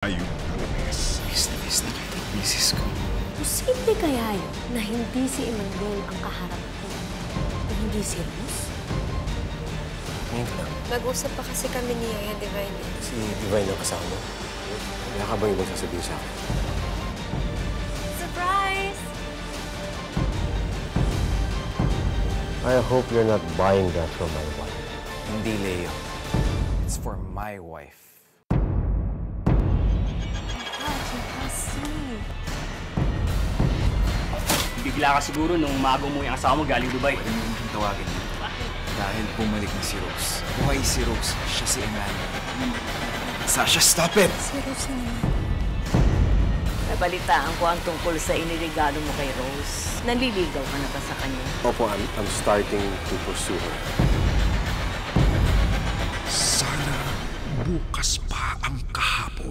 Ayun. Miss na miss na kayo ng misis ko. Posible kaya yun na hindi si Emmanuel ang kaharap ko? Na hindi si Rose? Ngayon lang, Nag-usap pa kasi kami ni Yaya Divine. si Divine ang kasama. Wala ka bang ibang sasabihin sa akin? Surprise! I hope you're not buying that from my wife. Hindi, Leo. It's for my wife. Bigla ka siguro nung umaga mo yung asawa mo galing Dubai. Pwede mo kong tawagin yun. Dahil bumalik na si Rose. Buhay si Rose. Siya si Emmanuel. Sasha, stop it! Si Rose na naman. Nabalitaan ko ang tungkol sa inirigalo mo kay Rose. Naliligaw ka na ba sa kanya? Opo, I'm, I'm starting to pursue her. Sana bukas pa ang kahapon